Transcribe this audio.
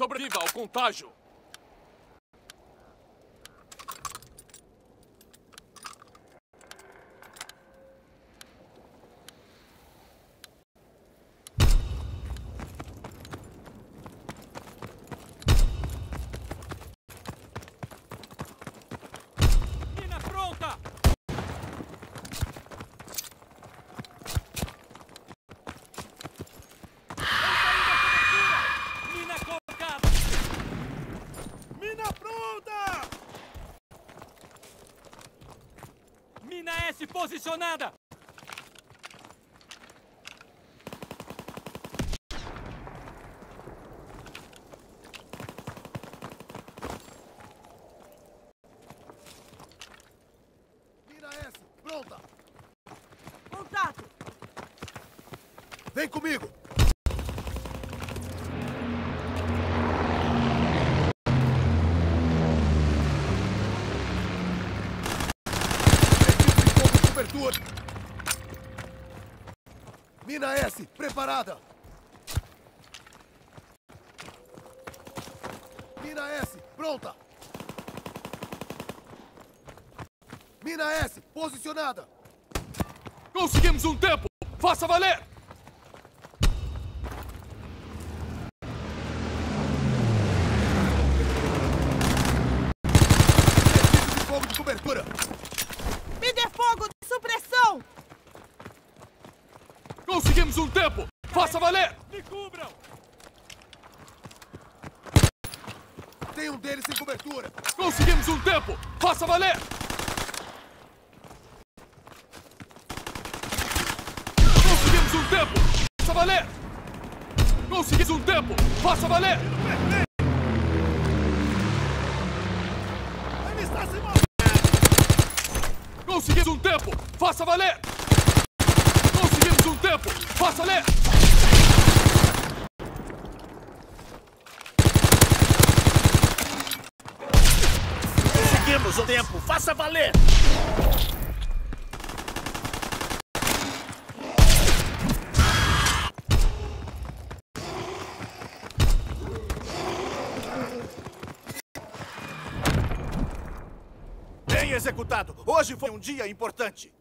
Sobreviva ao contágio! Mina pronta! Mina colocada! Mina pronta! Mina S posicionada! Mina S, pronta! Contato! Vem comigo! Cobertura! Mina S, preparada! Mina S, pronta! Mina S, posicionada! Conseguimos um tempo! Faça valer! De fogo de cobertura! Me dê fogo de supressão! Conseguimos um tempo! Faça valer! Me cubram! Tem um deles sem cobertura! Conseguimos um tempo! Faça valer! Conseguimos um tempo! Faça valer! Conseguimos um tempo! Faça valer! Ele está se movendo! Conseguimos um tempo! Faça valer! Faça valer! Conseguimos o tempo, faça valer! Bem executado! Hoje foi um dia importante!